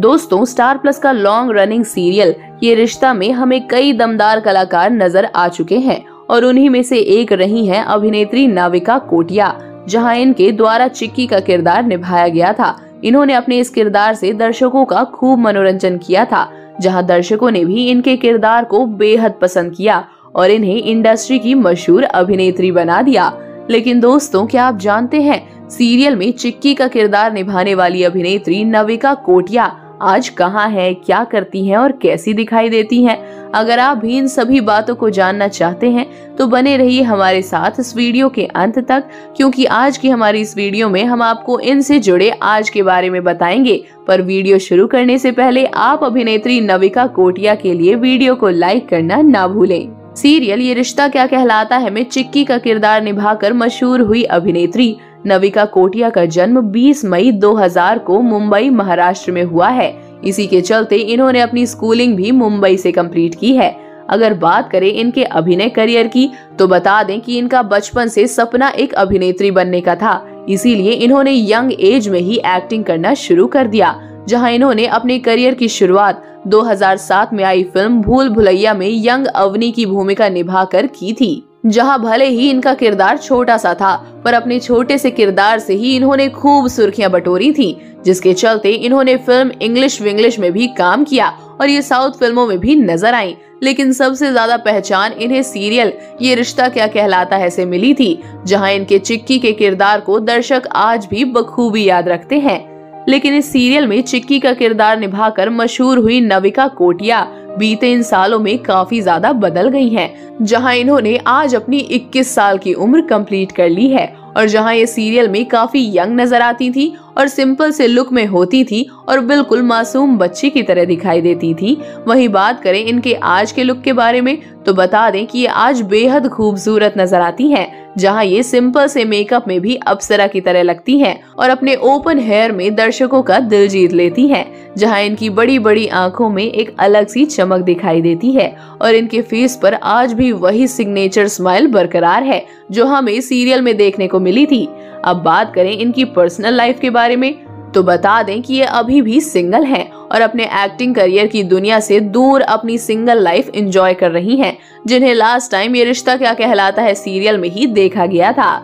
दोस्तों Star Plus का long running serial Yeh Rishta में हमें कई दमदार कलाकार नज़र आ चुके हैं और उन्हीं में से एक रही हैं अभिनेत्री नाविका कोटिया, जहाँ इनके द्वारा चिक्की का किरदार निभाया गया था। इन्होंने अपने इस किरदार से दर्शकों का खूब मनोरंजन किया था, जहाँ दर्शकों ने भी इनके किरदार को बेहद पसंद किया और इन्हें इंडस्ट्री की मशहूर अभिनेत्री बना दिया। लेकिन दोस्तों, क्या आप जानते हैं सीरियल में चिक्की का किरदार निभाने वाली अभिनेत्री नविका कोटिया आज कहाँ है, क्या करती हैं और कैसी दिखाई देती हैं? अगर आप भी इन सभी बातों को जानना चाहते हैं तो बने रहिए हमारे साथ इस वीडियो के अंत तक, क्योंकि आज की हमारी इस वीडियो में हम आपको इनसे जुड़े आज के बारे में बताएँगे। पर वीडियो शुरू करने से पहले आप अभिनेत्री नविका कोटिया के लिए वीडियो को लाइक करना ना भूलें। सीरियल ये रिश्ता क्या कहलाता है में चिक्की का किरदार निभाकर मशहूर हुई अभिनेत्री। नविका कोटिया का जन्म 20 मई 2000 को मुंबई, महाराष्ट्र में हुआ है। इसी के चलते इन्होंने अपनी स्कूलिंग भी मुंबई से कंप्लीट की है। अगर बात करें इनके अभिनय करियर की तो बता दें कि इनका बचपन से सपना एक अभिनेत्री बनने का था। इसीलिए इन्होंने यंग एज में ही एक्टिंग करना शुरू कर दिया। जहाँ इन्होंने अपने करियर की शुरुआत 2007 में आई फ़िल्म भूल भुलैया में यंग अवनी की भूमिका निभाकर की थी, जहाँ भले ही इनका किरदार छोटा सा था, पर अपने छोटे से किरदार से ही इन्होंने खूब सुर्खियाँ बटोरी थी, जिसके चलते इन्होंने फ़िल्म इंग्लिश विंग्लिश में भी काम किया और ये साउथ फ़िल्मों में भी नज़र आई। लेकिन सबसे ज़्यादा पहचान इन्हें सीरियल ये रिश्ता क्या कहलाता है से मिली थी, जहाँ इनके चिक्की के किरदार को दर्शक आज भी बखूबी याद रखते हैं। लेकिन इस सीरियल में चिक्की का किरदार निभाकर मशहूर हुई नविका कोटिया। बीते इन सालों में काफ़ी ज़्यादा बदल गई हैं, जहाँ इन्होंने आज अपनी 21 साल की उम्र कंप्लीट कर ली है और जहाँ ये सीरियल में काफ़ी यंग नज़र आती थी और सिंपल से लुक में होती थी और बिल्कुल मासूम बच्ची की तरह दिखाई देती थी। वही बात करें इनके आज के लुक के बारे में तो बता दें कि ये आज बेहद खूबसूरत नज़र आती हैं, जहाँ ये सिंपल से मेकअप में भी अप्सरा की तरह लगती हैं और अपने ओपन हेयर में दर्शकों का दिल जीत लेती हैं, जहाँ इनकी बड़ी बड़ी आँखों में एक अलग सी चमक दिखाई देती है और इनके फेस पर आज भी वही सिग्नेचर स्माइल बरकरार है, जो हमें सीरियल में देखने को मिली थी। अब बात करें इनकी पर्सनल लाइफ के बारे में तो बता दें कि ये अभी भी सिंगल हैं और अपने एक्टिंग करियर की दुनिया से दूर अपनी सिंगल लाइफ एंजॉय कर रही हैं, जिन्हें लास्ट टाइम ये रिश्ता क्या कहलाता है सीरियल में ही देखा गया था।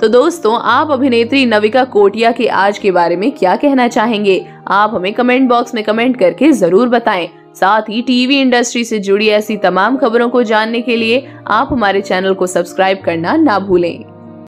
तो दोस्तों, आप अभिनेत्री नविका कोटिया के आज के बारे में क्या कहना चाहेंगे? आप हमें कमेंट बॉक्स में कमेंट करके ज़रूर बताएँ। साथ ही टीवी इंडस्ट्री से जुड़ी ऐसी तमाम खबरों को जानने के लिए आप हमारे चैनल को सब्सक्राइब करना ना भूलें।